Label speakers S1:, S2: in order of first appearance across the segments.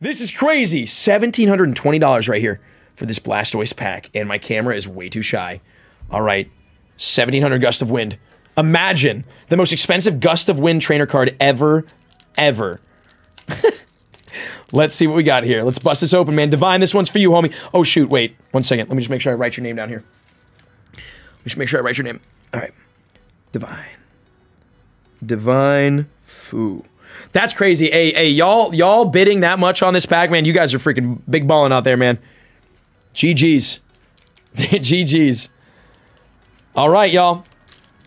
S1: This is crazy. $1,720 right here for this Blastoise pack, and my camera is way too shy. All right, 1,700 gust of wind. Imagine the most expensive gust of wind trainer card ever, ever. Let's see what we got here. Let's bust this open, man. Divine, this one's for you, homie. Oh, shoot, wait. One second. Let me just make sure I write your name down here. Let me just make sure I write your name. All right. Divine. Divine Foo. That's crazy. Hey, hey, y'all, y'all bidding that much on this pack, man. You guys are freaking big balling out there, man. GG's. GG's. All right, y'all.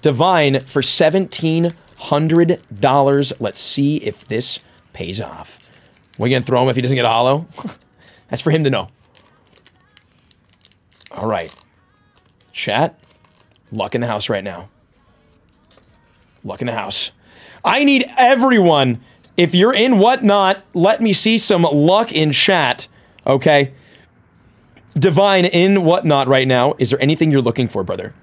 S1: Divine for $1,700. Let's see if this pays off. We're going to throw him if he doesn't get a hollow? That's for him to know. All right. Chat. Luck in the house right now. Luck in the house. I need everyone. If you're in whatnot, let me see some luck in chat. Okay. Divine in whatnot right now. Is there anything you're looking for, brother?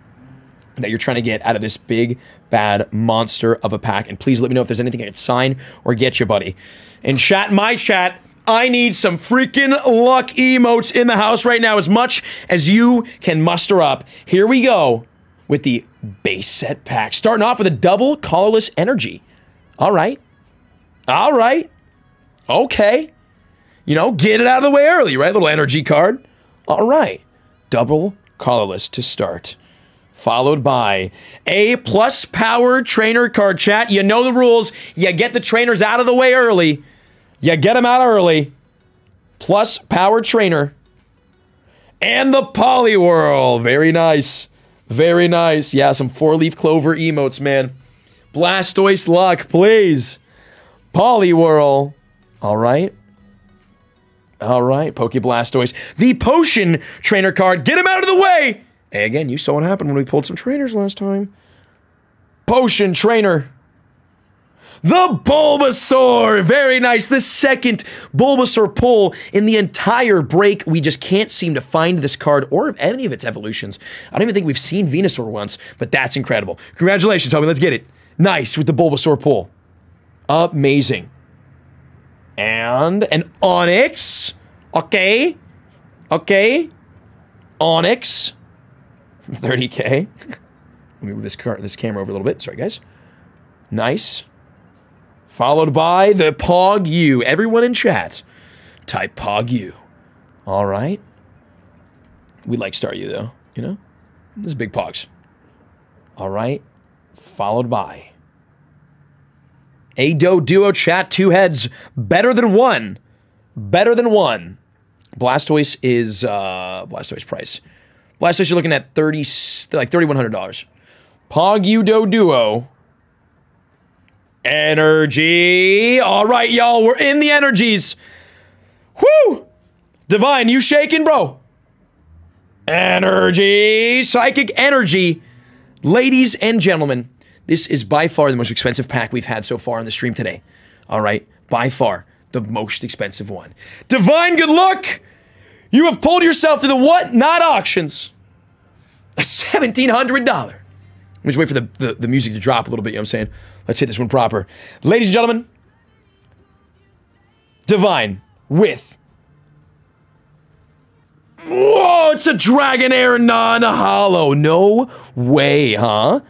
S1: That you're trying to get out of this big, bad monster of a pack. And please let me know if there's anything I can sign or get you, buddy. In chat, my chat, I need some freaking luck emotes in the house right now, as much as you can muster up. Here we go with the base set pack. Starting off with a double colorless energy. All right. All right. Okay. You know, get it out of the way early, right? Little energy card. All right. Double colorless to start. Followed by a plus power trainer card chat. You know the rules. You get the trainers out of the way early. You get them out early. Plus power trainer. And the Poliwhirl. Very nice. Very nice. Yeah, some four-leaf clover emotes, man. Blastoise luck, please. Poliwhirl. All right. All right, Pokeblastoise. The Potion Trainer card. Get him out of the way! Hey, again, you saw what happened when we pulled some trainers last time. Potion Trainer. The Bulbasaur! Very nice. The second Bulbasaur pull in the entire break. We just can't seem to find this card or any of its evolutions. I don't even think we've seen Venusaur once, but that's incredible. Congratulations, Toby. Let's get it. Nice with the Bulbasaur pull. Amazing. And an Onix. Okay. Okay. Onix. 30k. Let me move this car this camera over a little bit. Sorry, guys. Nice. Followed by the Pog U. Everyone in chat, type Pog U. All right. We like Star U though, you know? This is big Pogs. All right. Followed by a Doduo Chat, two heads, better than one. Better than one. Blastoise is uh Blastoise price. Blastoise, you're looking at 30 like $3,100. Pog Udo Duo. Energy. All right, y'all, we're in the energies. Whoo! Divine, you shaking, bro? Energy. Psychic energy. Ladies and gentlemen, this is by far the most expensive pack we've had so far on the stream today. All right, by far the most expensive one. Divine, good luck! You have pulled yourself to the what? Not auctions. A $1,700. Let me just wait for the, the, the music to drop a little bit, you know what I'm saying? Let's hit this one proper. Ladies and gentlemen, Divine with. Whoa, it's a Dragonair non hollow. No way, huh?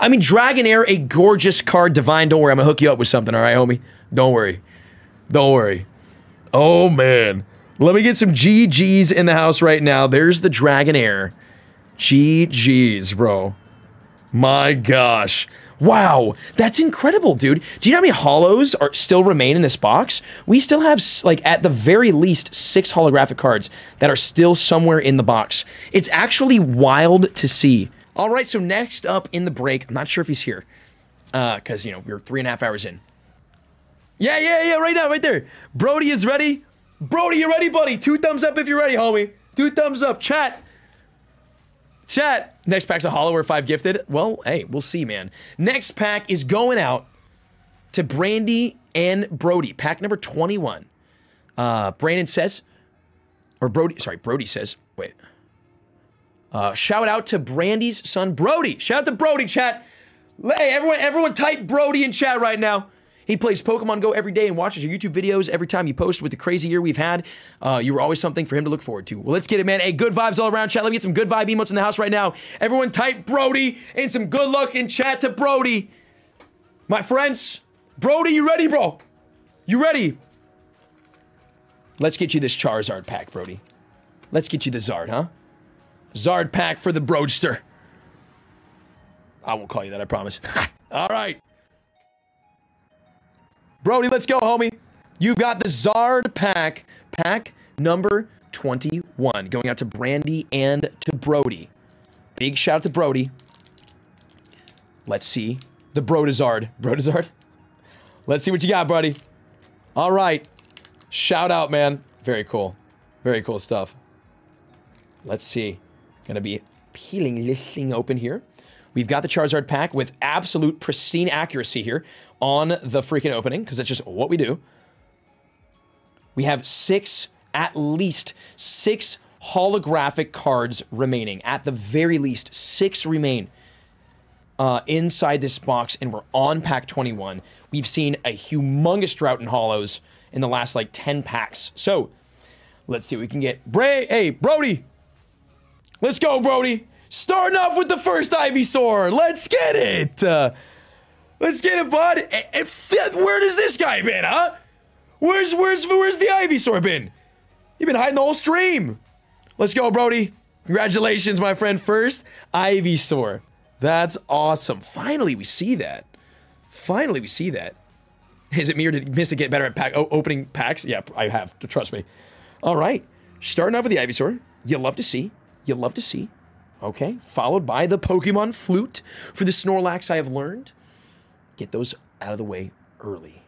S1: I mean, Dragonair, a gorgeous card. Divine, don't worry. I'm to hook you up with something, all right, homie? Don't worry. Don't worry. Oh, man. Let me get some GGs in the house right now. There's the Dragonair. GGs, bro. My gosh. Wow, that's incredible, dude. Do you know how many hollows are still remain in this box? We still have like at the very least six holographic cards that are still somewhere in the box. It's actually wild to see. All right, so next up in the break, I'm not sure if he's here, because uh, you know we're three and a half hours in. Yeah, yeah, yeah, right now, right there. Brody is ready. Brody, you ready, buddy? Two thumbs up if you're ready, homie. Two thumbs up. Chat. Chat. Next pack's a hollow or 5 gifted. Well, hey, we'll see, man. Next pack is going out to Brandy and Brody. Pack number 21. Uh, Brandon says, or Brody, sorry, Brody says, wait. Uh, shout out to Brandy's son, Brody. Shout out to Brody, chat. Hey, everyone, everyone type Brody in chat right now. He plays Pokemon Go every day and watches your YouTube videos every time you post with the crazy year we've had. Uh, you were always something for him to look forward to. Well, let's get it, man. Hey, good vibes all around, chat. Let me get some good vibe emotes in the house right now. Everyone type Brody and some good luck in chat to Brody. My friends, Brody, you ready, bro? You ready? Let's get you this Charizard pack, Brody. Let's get you the Zard, huh? Zard pack for the Broadster. I won't call you that, I promise. all right. Brody, let's go, homie. You've got the Zard pack, pack number 21, going out to Brandy and to Brody. Big shout out to Brody. Let's see the Brodazard. Brodazard? Let's see what you got, buddy. All right. Shout out, man. Very cool. Very cool stuff. Let's see. Gonna be peeling this thing open here. We've got the Charizard pack with absolute pristine accuracy here on the freaking opening, because that's just what we do. We have six, at least six holographic cards remaining. At the very least, six remain uh, inside this box, and we're on pack 21. We've seen a humongous drought in hollows in the last like 10 packs. So let's see what we can get. Bray, hey, Brody. Let's go, Brody. Starting off with the first Ivysaur. Let's get it. Uh, let's get it, bud. And fifth, where does this guy been, huh? Where's where's where's the Ivysaur been? You've been hiding the whole stream. Let's go, Brody. Congratulations, my friend. First Ivysaur. That's awesome. Finally, we see that. Finally, we see that. Is it me or did you miss to get better at pack oh, opening packs? Yeah, I have. Trust me. All right. Starting off with the Ivysaur. You love to see. You love to see. Okay, followed by the Pokemon Flute for the Snorlax I have learned. Get those out of the way early.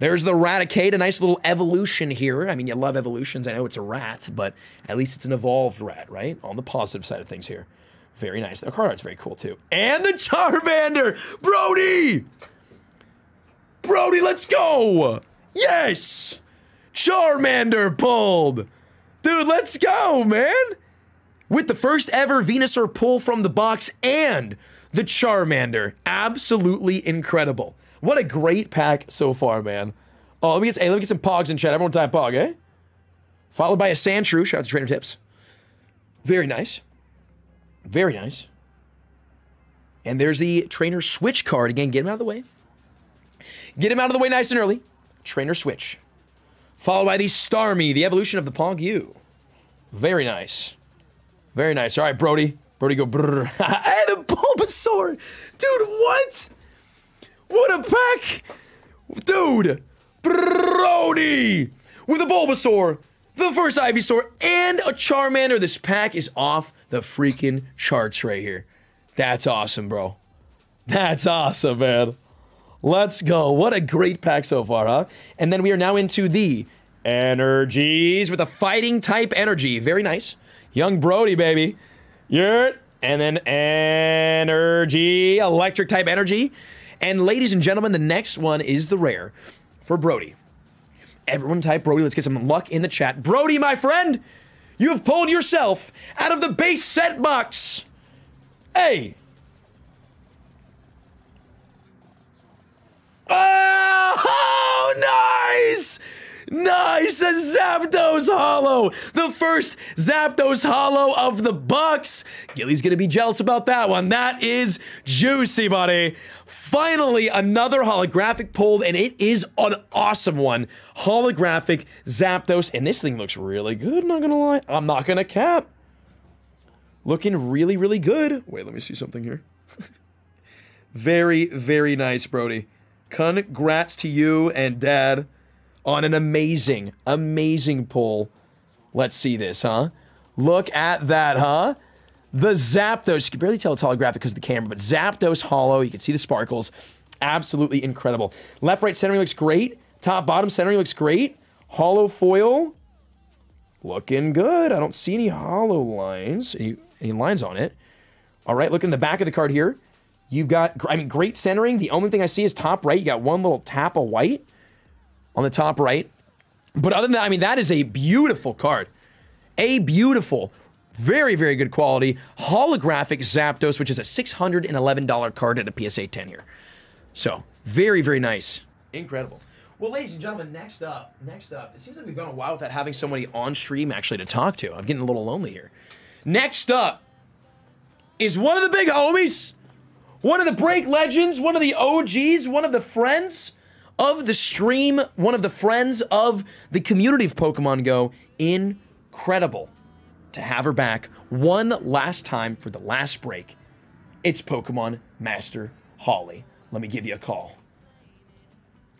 S1: There's the Raticate, a nice little evolution here. I mean, you love evolutions. I know it's a rat, but at least it's an evolved rat, right? On the positive side of things here. Very nice. The card art's very cool, too. And the Charmander! Brody! Brody, let's go! Yes! Charmander pulled! Dude, let's go, man! With the first ever Venusaur pull from the box and the Charmander. Absolutely incredible. What a great pack so far, man. Oh, let me get, hey, let me get some Pogs in chat. Everyone type Pog, eh? Followed by a Sandshrew. Shout out to Trainer Tips. Very nice. Very nice. And there's the Trainer Switch card. Again, get him out of the way. Get him out of the way nice and early. Trainer Switch. Followed by the Starmie, the evolution of the Pog U. Very nice. Very nice. All right, Brody. Brody go brrr. hey, the Bulbasaur! Dude, what? What a pack! Dude! Brody! With a Bulbasaur, the first Ivysaur, and a Charmander. This pack is off the freaking charts right here. That's awesome, bro. That's awesome, man. Let's go. What a great pack so far, huh? And then we are now into the energies with a fighting type energy. Very nice. Young Brody, baby. Yurt. And then energy, electric type energy. And ladies and gentlemen, the next one is the rare for Brody. Everyone type Brody. Let's get some luck in the chat. Brody, my friend, you have pulled yourself out of the base set box. Hey. Oh, nice! Nice, a Zapdos Holo. The first Zapdos Hollow of the Bucks. Gilly's gonna be jealous about that one. That is juicy, buddy. Finally, another holographic pulled, and it is an awesome one. Holographic Zapdos, and this thing looks really good, not gonna lie. I'm not gonna cap. Looking really, really good. Wait, let me see something here. very, very nice, Brody. Congrats to you and Dad on an amazing, amazing pull. Let's see this, huh? Look at that, huh? The Zapdos, you can barely tell it's holographic because of the camera, but Zapdos Hollow. you can see the sparkles. Absolutely incredible. Left, right centering looks great. Top, bottom centering looks great. Hollow foil, looking good. I don't see any hollow lines, any, any lines on it. All right, look in the back of the card here. You've got, I mean, great centering. The only thing I see is top right. You got one little tap of white on the top right. But other than that, I mean, that is a beautiful card. A beautiful, very, very good quality holographic Zapdos, which is a $611 card at a PSA 10 here. So, very, very nice. Incredible. Well, ladies and gentlemen, next up, next up, it seems like we've gone a while without having somebody on stream actually to talk to. I'm getting a little lonely here. Next up is one of the big homies, one of the break legends, one of the OGs, one of the friends of the stream, one of the friends of the community of Pokemon Go. Incredible to have her back one last time for the last break. It's Pokemon Master Holly. Let me give you a call.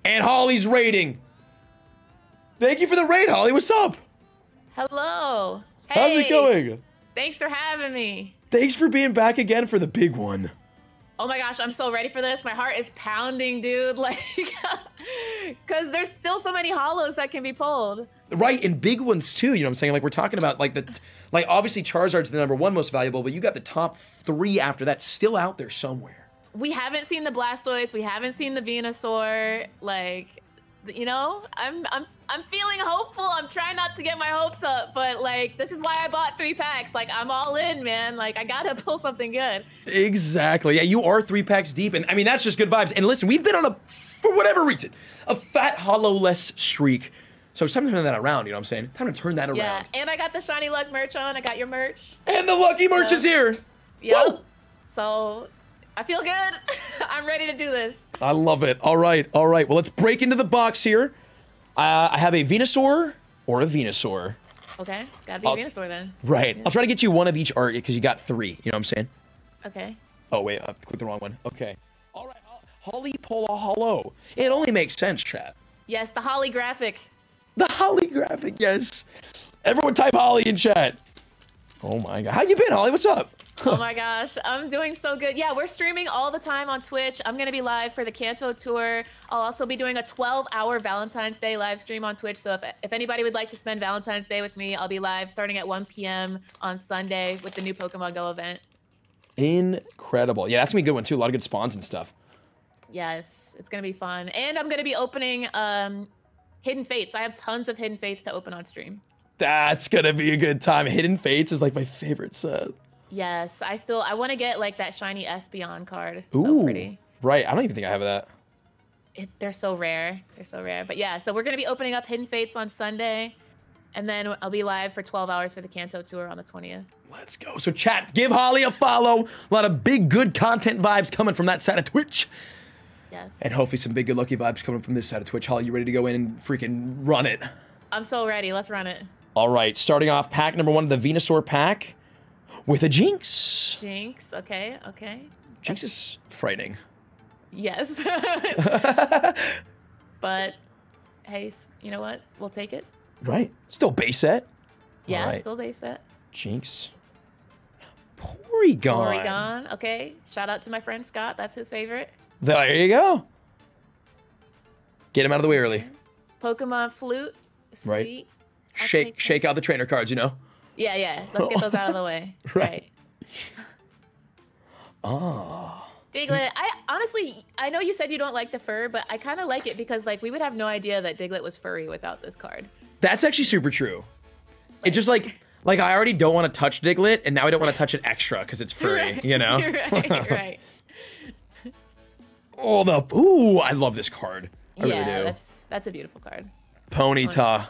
S1: And Holly's rating. Thank you for the raid, Holly. What's up?
S2: Hello.
S1: How's it going?
S2: Thanks for having me.
S1: Thanks for being back again for the big one.
S2: Oh my gosh, I'm so ready for this. My heart is pounding, dude. Like, because there's still so many hollows that can be pulled.
S1: Right, and big ones too. You know what I'm saying? Like we're talking about like the like obviously Charizard's the number one most valuable, but you got the top three after that still out there somewhere.
S2: We haven't seen the Blastoise. We haven't seen the Venusaur. Like, you know, I'm I'm I'm feeling hopeful. I'm trying not to get my hopes up, but like, this is why I bought three packs. Like, I'm all in, man. Like, I gotta pull something good.
S1: Exactly. Yeah, you are three packs deep, and I mean that's just good vibes. And listen, we've been on a for whatever reason a fat hollow-less streak, so it's time to turn that around. You know what I'm saying? Time to turn that around.
S2: Yeah, and I got the shiny luck merch on. I got your merch.
S1: And the lucky merch
S2: Yeah.
S1: is here.
S2: Yep.
S1: Woo!
S2: So I feel good. I'm ready to do this.
S1: I love it. All right, all right. Well, let's break into the box here. Uh, I have a Venusaur or a Venusaur.
S2: Okay, gotta be
S1: I'll-
S2: Venusaur then.
S1: Right. I'll try to get you one of each art because you got three. You know what I'm saying?
S2: Okay.
S1: Oh wait, I clicked the wrong one. Okay. All right. Holly Pola Hollow. It only makes sense, chat.
S2: Yes, the holographic.
S1: The Holly graphic, yes. Everyone type Holly in chat. Oh my god. How you been, Holly? What's up?
S2: Oh my gosh, I'm doing so good. Yeah, we're streaming all the time on Twitch. I'm gonna be live for the Kanto tour. I'll also be doing a 12-hour Valentine's Day live stream on Twitch. So if if anybody would like to spend Valentine's Day with me, I'll be live starting at 1 p.m. on Sunday with the new Pokemon Go event.
S1: Incredible. Yeah, that's gonna be a good one too. A lot of good spawns and stuff.
S2: Yes, it's gonna be fun. And I'm gonna be opening um, Hidden Fates. I have tons of Hidden Fates to open on stream.
S1: That's gonna be a good time. Hidden Fates is like my favorite set.
S2: Yes, I still I want to get like that shiny Espeon card. It's so pretty.
S1: Right. I don't even think I have that.
S2: It, they're so rare. They're so rare. But yeah, so we're gonna be opening up Hidden Fates on Sunday, and then I'll be live for 12 hours for the Kanto tour on the 20th.
S1: Let's go. So chat, give Holly a follow. A lot of big good content vibes coming from that side of Twitch.
S2: Yes.
S1: And hopefully some big good lucky vibes coming from this side of Twitch. Holly, you ready to go in and freaking run it?
S2: I'm so ready. Let's run it.
S1: All right, starting off pack number one, of the Venusaur pack with a Jynx.
S2: Jynx. Okay. Okay.
S1: Jynx is frightening.
S2: Yes. but hey, you know what? We'll take it.
S1: Right. Still base set.
S2: Yeah,
S1: right.
S2: still base set.
S1: Jynx. Porygon.
S2: Oregon. Okay. Shout out to my friend Scott. That's his favorite.
S1: There you go. Get him out of the way early.
S2: Pokemon Flute. Sweet.
S1: Right.
S2: I'll
S1: Shake shake out the trainer cards, you know?
S2: Yeah, yeah. Let's get those out of the way.
S1: Right.
S2: right. Oh. Diglett, I honestly, I know you said you don't like the fur, but I kind of like it because like we would have no idea that Diglett was furry without this card.
S1: That's actually super true. It just like like I already don't want to touch Diglett, and now I don't want to touch it extra because it's furry,
S2: Right.
S1: you know?
S2: right, right.
S1: Oh the ooh, I love this card. I
S2: yeah,
S1: really do.
S2: that's that's a beautiful card.
S1: Ponyta.
S2: Ponyta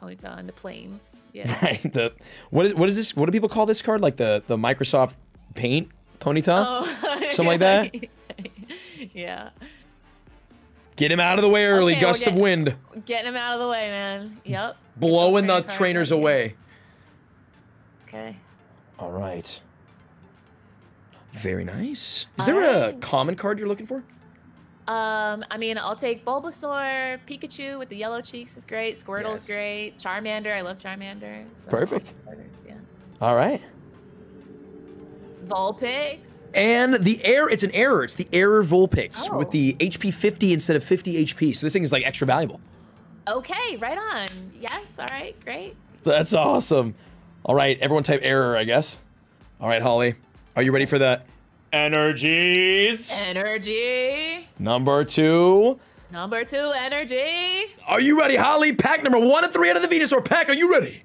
S2: and the plains. Yeah.
S1: Right. The what is what is this? What do people call this card? Like the the Microsoft Paint Ponyta?
S2: Oh,
S1: Something like that?
S2: yeah.
S1: Get him out of the way early.
S2: Okay,
S1: Gust of wind,
S2: Getting him out of the way, man. Yep.
S1: blowing the
S2: trainer
S1: trainers away.
S2: Okay.
S1: All right. Very nice. Is there a common card you're looking for?
S2: Um, I mean, I'll take Bulbasaur, Pikachu with the yellow cheeks is great. Squirtle's
S1: Yes.
S2: great. Charmander, I love Charmander. so-
S1: Perfect.
S2: Yeah.
S1: All right.
S2: Vulpix.
S1: And the error, it's an error. It's the error Vulpix
S2: Oh.
S1: with the HP 50 instead of 50 HP. So this thing is like extra valuable.
S2: Okay, right on. Yes, all right, great.
S1: That's awesome. All right, everyone type error, I guess. All right, Holly, are you ready for the energies?
S2: Energy.
S1: Number two.
S2: Number two, energy.
S1: Are you ready, Holly? Pack number one and three out of the Venusaur pack. Are you ready?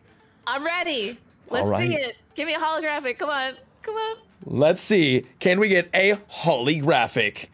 S2: I'm ready. Let's
S1: right.
S2: see it. Give me a holographic. Come on. Come on.
S1: Let's see. Can we get a holographic?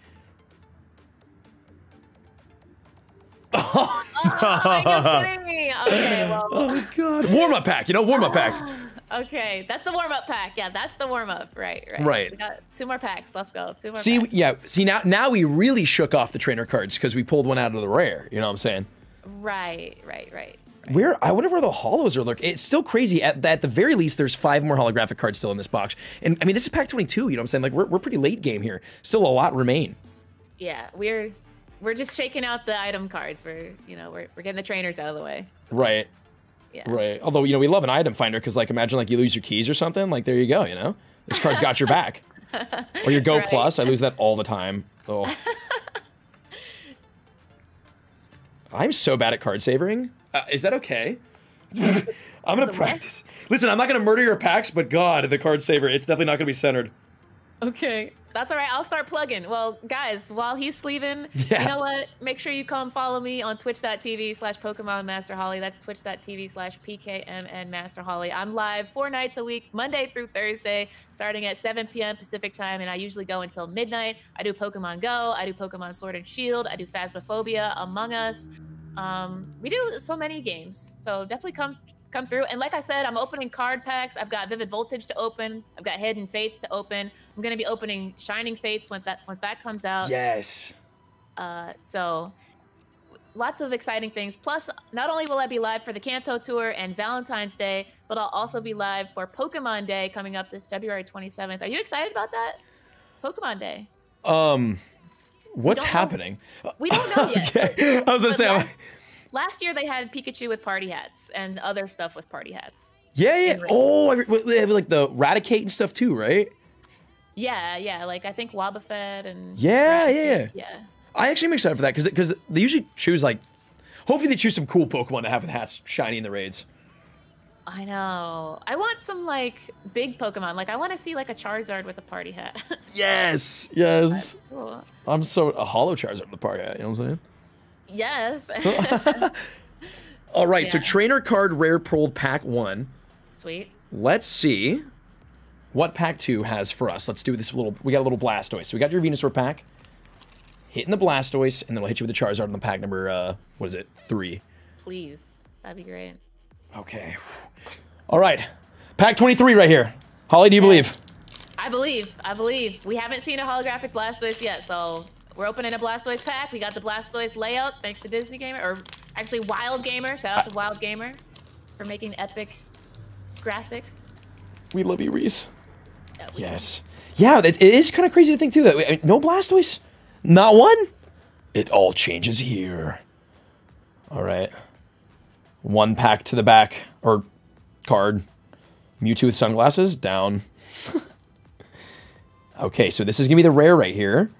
S2: Oh, kidding me? Okay, well.
S1: Oh god. Warm up pack, you know, warm up pack. Oh.
S2: Okay, that's the warm up pack. Yeah, that's the warm up. Right, right.
S1: Right.
S2: We got two more packs. Let's go. Two more.
S1: See,
S2: packs.
S1: yeah, see now now we really shook off the trainer cards because we pulled one out of the rare, you know what I'm saying?
S2: Right, right, right. right.
S1: Where I wonder where the hollows are lurking. It's still crazy. At, at the very least, there's five more holographic cards still in this box. And I mean, this is pack 22. You know what I'm saying? Like we're, we're pretty late game here. Still a lot remain.
S2: Yeah, we're we're just shaking out the item cards. We're you know we're we're getting the trainers out of the way.
S1: Right.
S2: Yeah.
S1: Right. Although you know we love an item finder because like imagine like you lose your keys or something. Like there you go. You know this card's got your back. or your Go
S2: Right.
S1: Plus. I lose that all the time. Oh. I'm so bad at card savoring. Uh, is that okay? I'm gonna practice. Listen, I'm not gonna murder your packs, but God, the card saver, it's definitely not gonna be centered.
S2: Okay. That's all right. I'll start plugging. Well, guys, while he's sleeping,
S1: Yeah.
S2: you know what? Make sure you come follow me on twitch.tv slash Pokemon Master Holly. That's twitch.tv slash PKMN Master Holly. I'm live four nights a week, Monday through Thursday, starting at 7 p.m. Pacific time, and I usually go until midnight. I do Pokemon Go, I do Pokemon Sword and Shield, I do Phasmophobia, Among Us. Um, we do so many games, so definitely come come through. And like I said, I'm opening card packs. I've got Vivid Voltage to open. I've got Hidden Fates to open. I'm gonna be opening Shining Fates once that once that comes out.
S1: Yes.
S2: Uh, so lots of exciting things. Plus, not only will I be live for the Kanto tour and Valentine's Day, but I'll also be live for Pokemon Day coming up this February 27th. Are you excited about that? Pokemon Day.
S1: Um, what's
S2: don't know.
S1: happening?
S2: We don't know yet.
S1: okay. I was gonna
S2: But
S1: say.
S2: Last year they had Pikachu with party hats and other stuff with party hats.
S1: Yeah, yeah. Oh, they have like the Raticate and stuff too, right?
S2: Yeah, yeah. Like I think Wobbuffet and
S1: Yeah,
S2: Raticate,
S1: yeah.
S2: yeah.
S1: I actually am excited for that because because they usually choose like, hopefully they choose some cool Pokemon to have with hats shiny in the raids.
S2: I know. I want some like big Pokemon. Like I want to see like a Charizard with a party hat.
S1: Yes, yes.
S2: cool.
S1: I'm so a Hollow Charizard with a party hat. You know what I'm saying?
S2: Yes.
S1: All right, so Trainer Card Rare Pulled Pack One.
S2: Sweet.
S1: Let's see what Pack Two has for us. Let's do this little. We got a little Blastoise. So we got your Venusaur pack. Hitting the Blastoise, and then we'll hit you with the Charizard on the pack number. Uh, what is it? Three.
S2: Please. That'd be great.
S1: Okay. All right. Pack 23 right here. Holly, do you believe?
S2: I believe. I believe. We haven't seen a holographic Blastoise yet, so we're opening a Blastoise pack. We got the Blastoise layout thanks to Disney Gamer, or actually Whylde Gamer. Shout out to Whylde Gamer for making epic graphics.
S1: We love you, Reese.
S2: Yeah,
S1: Yes. Yeah, it, it is kind of crazy to think, too, that we, no Blastoise? Not one? It all changes here. All right. One pack to the back, or card. Mewtwo with sunglasses, down. okay, so this is going to be the rare right here.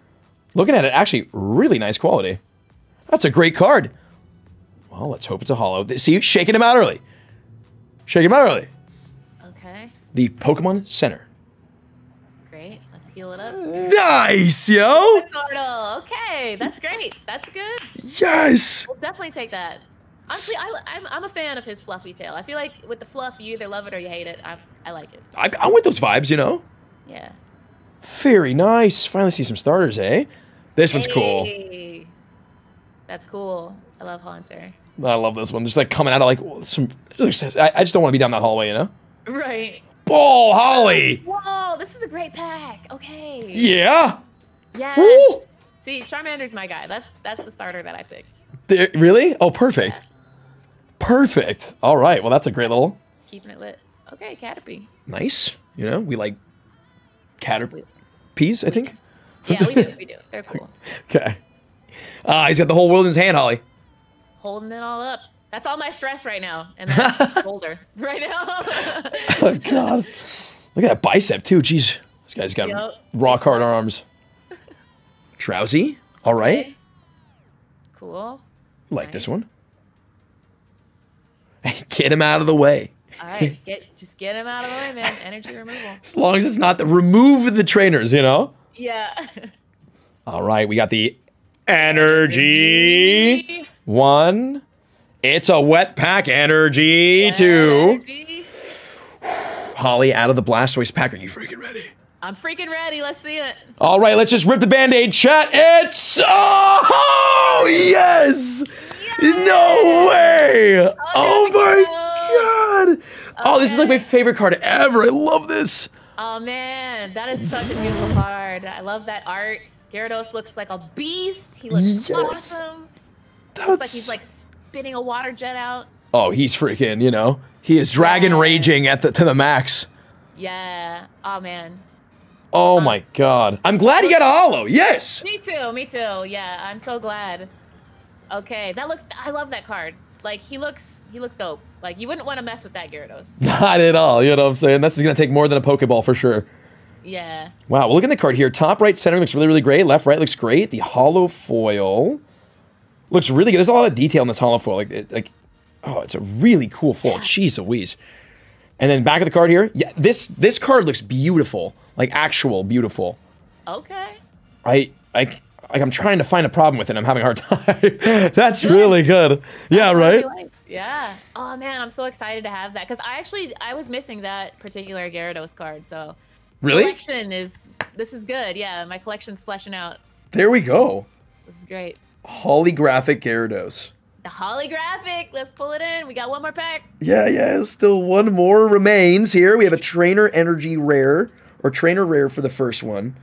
S1: Looking at it, actually, really nice quality. That's a great card. Well, let's hope it's a hollow. See, shaking him out early. Shaking him out early.
S2: Okay.
S1: The Pokemon Center.
S2: Great. Let's heal it up.
S1: Nice, yo!
S2: Okay, that's great. That's good.
S1: Yes!
S2: We'll definitely take that. Honestly, I, I'm, I'm a fan of his fluffy tail. I feel like with the fluff, you either love it or you hate it. I, I like it.
S1: I, I want those vibes, you know?
S2: Yeah.
S1: Very nice. Finally see some starters, eh? This one's cool.
S2: Hey. That's cool. I love Haunter.
S1: I love this one. Just like coming out of like some. I, I just don't want to be down that hallway, you know?
S2: Right.
S1: Ball, Holly!
S2: Whoa, this is a great pack. Okay.
S1: Yeah!
S2: Yes.
S1: Woo!
S2: See, Charmander's my guy. That's that's the starter that I picked.
S1: There, really? Oh, perfect. Perfect. All right. Well, that's a great little.
S2: Keeping it lit. Okay, Caterpie.
S1: Nice. You know, we like caterpies, I think.
S2: Yeah, we do. We do. They're cool.
S1: Okay. Ah, he's got the whole world in his hand, Holly.
S2: Holding it all up. That's all my stress right now. And that shoulder right now.
S1: Oh, God. Look at that bicep, too. Jeez. This guy's got
S2: Yup.
S1: rock hard arms. Drowzee. All right.
S2: cool.
S1: Like this one. Get him out of the way.
S2: All right, get just get him out of the way, man. Energy removal.
S1: As long as it's not the remove the trainers, you know?
S2: Yeah.
S1: All right, we got the energy. One. It's a wet pack energy. Two.
S2: Energy.
S1: Holly out of the Blastoise pack. Are you freaking ready?
S2: I'm freaking ready. Let's see it.
S1: All right, let's just rip the band-aid. Chat, it's oh yes! No way! Oh, my god! Oh, this is like my favorite card ever. I love this.
S2: Oh man, that is such a beautiful card. I love that art. Gyarados looks like a beast. He looks
S1: Yes.
S2: awesome.
S1: That's
S2: Looks like he's like spitting a water jet out.
S1: oh, he's freaking. You know, he is dragon
S2: Yeah.
S1: raging at the to the max.
S2: Yeah. Oh man.
S1: Oh um, my god! I'm glad he got a hollow. Yes.
S2: Me too. Me too. Yeah, I'm so glad. Okay, that looks. I love that card. Like he looks. He looks dope. Like you wouldn't want to mess with that Gyarados.
S1: Not at all. You know what I'm saying? That's gonna take more than a Pokeball for sure.
S2: Yeah.
S1: Wow, well, look at the card here. Top right center looks really, really great. Left right looks great. The hollow foil looks really good. There's a lot of detail in this hollow foil. Like, it, like, oh, it's a really cool foil.
S2: Yeah.
S1: Jeez Louise. And then back of the card here. Yeah, this this card looks beautiful. Like actual beautiful.
S2: Okay.
S1: I I like I'm trying to find a problem with it. I'm having a hard time. That's really good. Yeah,
S2: That's
S1: right.
S2: Yeah. Oh man, I'm so excited to have that because I actually I was missing that particular Gyarados card. So
S1: Really?
S2: collection is this is good. Yeah, my collection's fleshing out.
S1: There we go.
S2: This is great.
S1: Holographic Gyarados.
S2: The holographic. Let's pull it in. We got one more pack.
S1: Yeah, yeah. Still one more remains here. We have a Trainer Energy Rare, or Trainer Rare for the first one.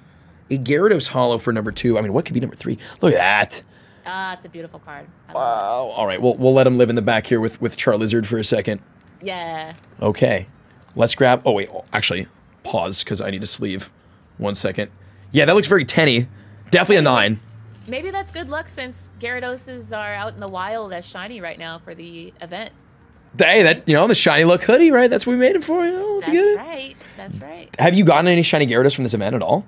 S1: A Gyarados Hollow for number two. I mean, what could be number three? Look at that.
S2: Ah, it's a beautiful card.
S1: Wow. All right, we'll, we'll let him live in the back here with, with Charizard for a second.
S2: Yeah.
S1: Okay. Let's grab. Oh, wait. Actually, pause because I need a sleeve. One second. Yeah, that looks very tenny. Definitely a nine.
S2: Maybe that's good luck since Gyaradoses are out in the wild as shiny right now for the event.
S1: Hey, that, you know, the shiny look hoodie, right? That's what we made it for. You know, let's
S2: That's
S1: get it.
S2: right. That's right.
S1: Have you gotten any shiny Gyarados from this event at all?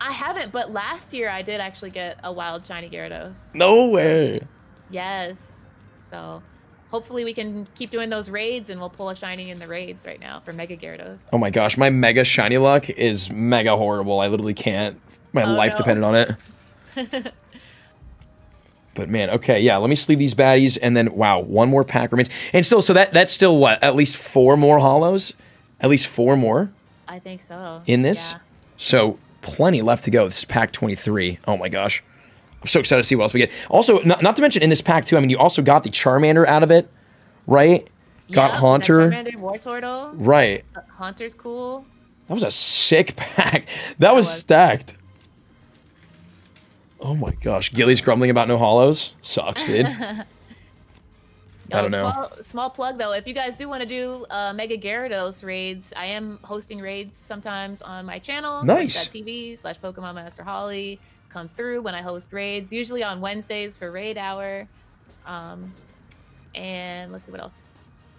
S2: I haven't, but last year I did actually get a wild shiny Gyarados.
S1: No way.
S2: Yes. So hopefully we can keep doing those raids and we'll pull a shiny in the raids right now for Mega Gyarados.
S1: Oh my gosh, my mega shiny luck is mega horrible. I literally can't. My
S2: Oh,
S1: life
S2: no.
S1: depended on it. but man, okay, yeah. Let me sleeve these baddies, and then wow, one more pack remains. And still, so that that's still what? At least four more hollows. At least four more
S2: I think so.
S1: in this.
S2: Yeah.
S1: So plenty left to go. This is pack twenty three. Oh my gosh, I'm so excited to see what else we get. Also, not, not to mention in this pack too. I mean, you also got the Charmander out of it, right? Got
S2: Yeah,
S1: Haunter,
S2: Charmander, Wartortle.
S1: right?
S2: Haunter's cool.
S1: That was a sick pack. That was
S2: was.
S1: stacked. Oh my gosh. Gilly's grumbling about no hollows. Sucks, dude. I
S2: Oh,
S1: don't know.
S2: Small, small plug though, if you guys do want to do uh, Mega Gyarados raids, I am hosting raids sometimes on my channel.
S1: Nice.
S2: TV slash Pokemon Master Holly. Come through when I host raids, usually on Wednesdays for raid hour. Um, and let's see what else.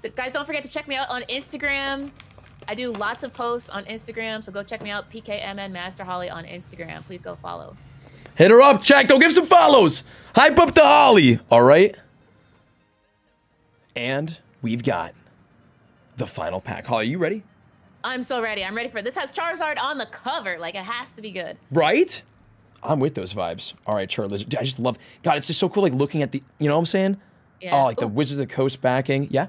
S2: Th- guys, don't forget to check me out on Instagram. I do lots of posts on Instagram, so go check me out. PKMN Master Holly on Instagram. Please go follow.
S1: Hit her up, chat. Go give some follows. Hype up the Holly. All right. And we've got the final pack. Holly, are you ready?
S2: I'm so ready. I'm ready for it. This has Charizard on the cover. Like it has to be good.
S1: Right? I'm with those vibes. All right, Charlie. I just love. God, it's just so cool. Like looking at the. You know what I'm saying?
S2: Yeah.
S1: Oh, like the Wizard of the Coast backing. Yeah.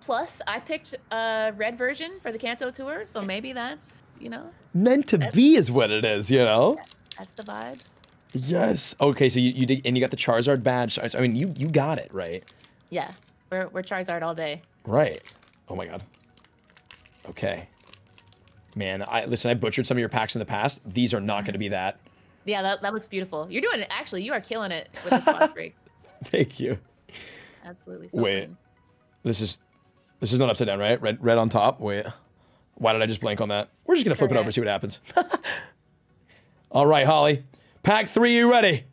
S2: Plus, I picked a red version for the Kanto tour, so maybe that's you know
S1: Meant to be is what it is. You know.
S2: that's the vibes.
S1: Yes. Okay, so you, you did, and you got the Charizard badge. I mean, you you got it right.
S2: Yeah, we're we're Charizard all day.
S1: Right. Oh my god. Okay. Man, I listen. I butchered some of your packs in the past. These are not going to be that.
S2: Yeah, that, that looks beautiful. You're doing it. Actually, you are killing it with this box break.
S1: Thank you.
S2: Absolutely. So
S1: Wait. This is this is not upside down, right? Red red on top. Wait. Why did I just blank on that? We're just gonna flip it over and see what happens. All right, Holly. Pack three, you ready?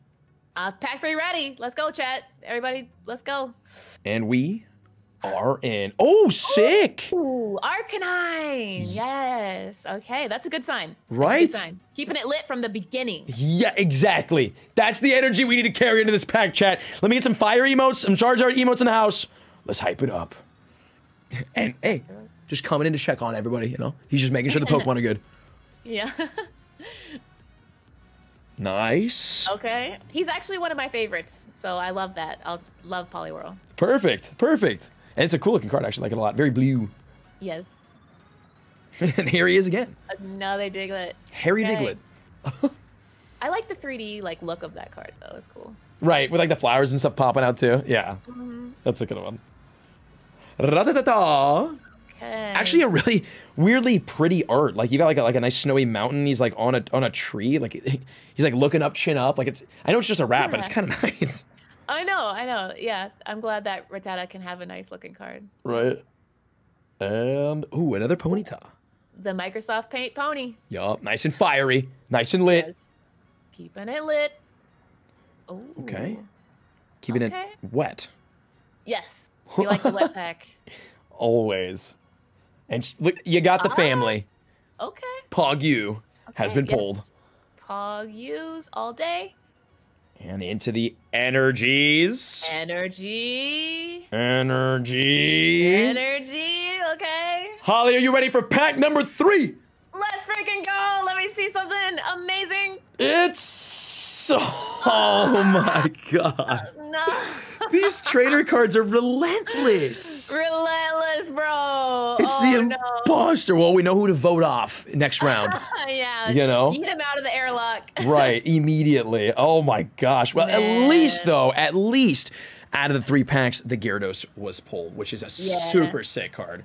S2: Uh, pack three ready. Let's go, chat. Everybody, let's go.
S1: And we are in. Oh, sick!
S2: Ooh, Arcanine. Yes. Okay, that's a good sign. A good
S1: Right?
S2: sign. Keeping it lit from the beginning.
S1: Yeah, exactly. That's the energy we need to carry into this pack chat. Let me get some fire emotes, some Charizard emotes in the house. Let's hype it up. And hey, just coming in to check on everybody, you know? He's just making sure the Pokemon are good.
S2: Yeah.
S1: Nice.
S2: okay. He's actually one of my favorites, so I love that. I'll love Poliwhirl.
S1: Perfect. Perfect. And it's a cool looking card, I actually. I like it a lot. Very blue.
S2: Yes.
S1: and here he is again.
S2: Another Diglett.
S1: Harry
S2: Okay.
S1: Diglett.
S2: I like the 3D like look of that card though. It's cool.
S1: Right, with like the flowers and stuff popping out too. Yeah. Mm-hmm. That's a good one. Ra-da-da-da.
S2: Okay.
S1: Actually, a really weirdly pretty art. Like you got like a, like a nice snowy mountain. He's like on a on a tree. Like he's like looking up, chin up. Like it's. I know it's just a rat, but it's kind of nice.
S2: I know, I know. Yeah, I'm glad that Rattata can have a nice looking card.
S1: Right. And ooh, another ponyta.
S2: The Microsoft Paint Pony.
S1: Yup, nice and fiery, nice and lit.
S2: Yes. Keeping it lit. Oh.
S1: Okay. Keeping
S2: Okay.
S1: it wet
S2: Yes. You like the wet pack.
S1: always. And look, you got the
S2: Ah.
S1: family.
S2: Okay.
S1: Pog U has been
S2: yes.
S1: pulled.
S2: Pog use all day.
S1: And into the energies.
S2: Energy.
S1: Energy.
S2: Energy. Okay.
S1: Holly, are you ready for pack number three?
S2: Let's freaking go. Let me see something amazing.
S1: It's oh my god.
S2: No.
S1: These trainer cards are relentless.
S2: Relentless, bro.
S1: It's
S2: oh,
S1: the
S2: no.
S1: imposter. Well, we know who to vote off next round.
S2: yeah.
S1: You know?
S2: Eat him out of the airlock.
S1: right, immediately. Oh my gosh. Well, at least though, at least out of the three packs, the Gyarados was pulled, which is a
S2: Yeah.
S1: super sick card.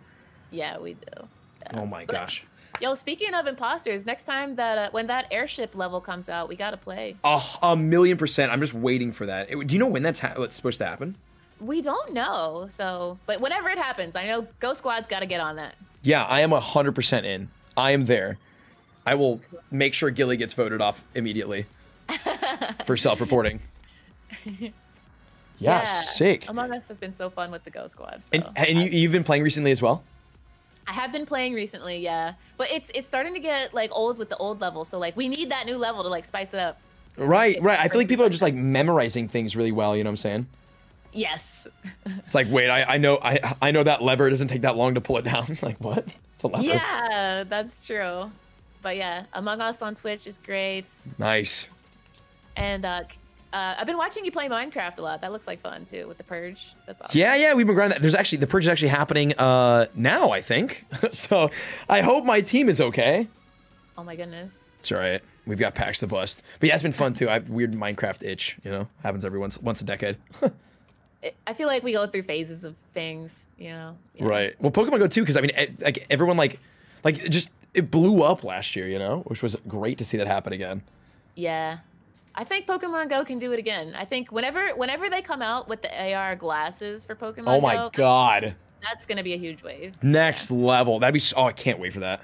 S2: yeah, we do.
S1: Oh my gosh.
S2: Yo, speaking of imposters, next time that uh, when that airship level comes out, we gotta play.
S1: Oh, a million percent. I'm just waiting for that. It- do you know when that's ha- what's supposed to happen?
S2: We don't know, so but whenever it happens, I know Ghost Squad's got to get on that.
S1: Yeah, I am 100% in. I am there. I will make sure Gilly gets voted off immediately for self-reporting. Yeah, sick.
S2: Among Us has been so fun with the Ghost Squad. So.
S1: And, and you, you've been playing recently as well?
S2: I have been playing recently, yeah, but it's it's starting to get like old with the old level. So like we need that new level to like spice it up.
S1: Right, right. I feel like people are just like memorizing things really well. You know what I'm saying?
S2: Yes.
S1: It's like, wait, I, I know, I, I know that lever doesn't take that long to pull it down. like, what? It's a lever.
S2: Yeah, that's true. But yeah, Among Us on Twitch is great,
S1: Nice.
S2: and uh, uh, I've been watching you play Minecraft a lot. That looks like fun too with the Purge. That's awesome.
S1: Yeah, yeah, we've been grinding that. There's actually the purge is actually happening uh now, I think. so I hope my team is okay.
S2: Oh my goodness.
S1: It's all right. We've got packs to bust. But yeah, it's been fun too. I have weird Minecraft itch, you know? Happens every once once a decade.
S2: I feel like we go through phases of things, you know. Yeah.
S1: right. Well, Pokemon Go too, because I mean, like everyone like, like just it blew up last year, you know, which was great to see that happen again.
S2: Yeah. I think Pokemon Go can do it again. I think whenever whenever they come out with the AR glasses for Pokemon
S1: Oh my
S2: Go,
S1: god,
S2: that's gonna be a huge wave.
S1: next level. That'd be. So, oh, I can't wait for that.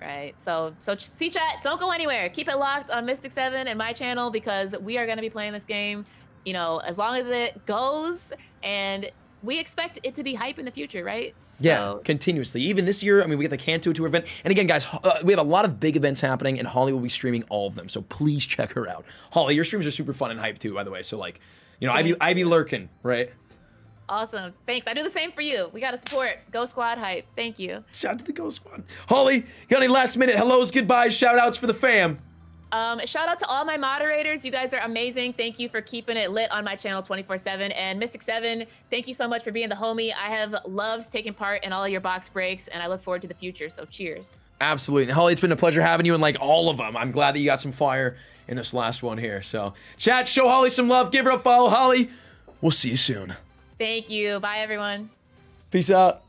S2: Right. So so see chat, don't go anywhere. Keep it locked on Mystic 7 and my channel because we are gonna be playing this game, you know, as long as it goes and we expect it to be hype in the future, right?
S1: Yeah,
S2: So,
S1: continuously. Even this year, I mean, we get the Kanto Tour event. And again, guys, uh, we have a lot of big events happening, and Holly will be streaming all of them. So please check her out. Holly, your streams are super fun and hype too, by the way. So, like, you know, I be, I be lurking, right?
S2: awesome. Thanks. I do the same for you. We gotta support Go Squad hype. Thank you.
S1: Shout out to the Ghost Squad. Holly, got any last minute hellos, goodbyes, shout outs for the fam?
S2: Um, shout out to all my moderators. You guys are amazing. Thank you for keeping it lit on my channel 24 7. And Mystic 7, thank you so much for being the homie. I have loved taking part in all of your box breaks, and I look forward to the future. So cheers.
S1: Absolutely. And Holly, it's been a pleasure having you in like all of them. I'm glad that you got some fire in this last one here. So, chat, show Holly some love, give her a follow. Holly, we'll see you soon.
S2: Thank you. Bye, everyone.
S1: Peace out.